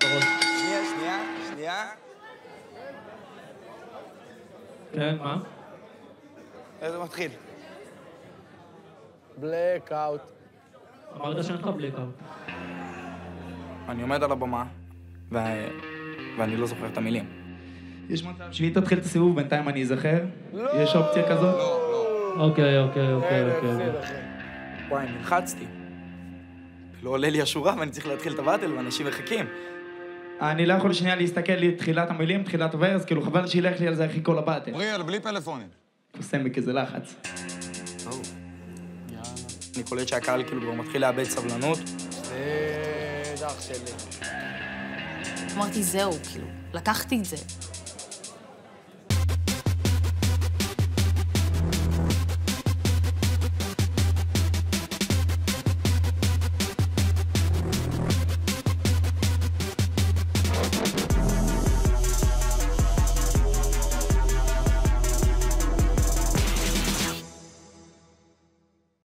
שנייה, שנייה, שנייה. כן, מה? איזה מתחיל? בלקאוט. אמרת שאין לך בלקאוט. אני עומד על הבמה, ו... ואני לא זוכר את המילים. יש מצב שהיא תתחיל את הסיבוב, בינתיים אני אזכר? יש אופציה כזאת? אוקיי, אוקיי, אוקיי, אוקיי. הפסיד, אוקיי. אחי. וואי, נלחצתי. לא עולה לי השורה ואני צריך להתחיל את הבטל ואנשים מחכים. אני לא יכול שנייה להסתכל לי תחילת המילים, תחילת הוורס, כאילו חבל שילך לי על זה אחי כל הבטל. אוריאל, בלי פלאפונים. עושה בכזה לחץ. אני קולט שהקהל כאילו כבר מתחיל לאבד סבלנות. הפסיד, אח שלי. אמרתי, זהו, כאילו, לקחתי את זה.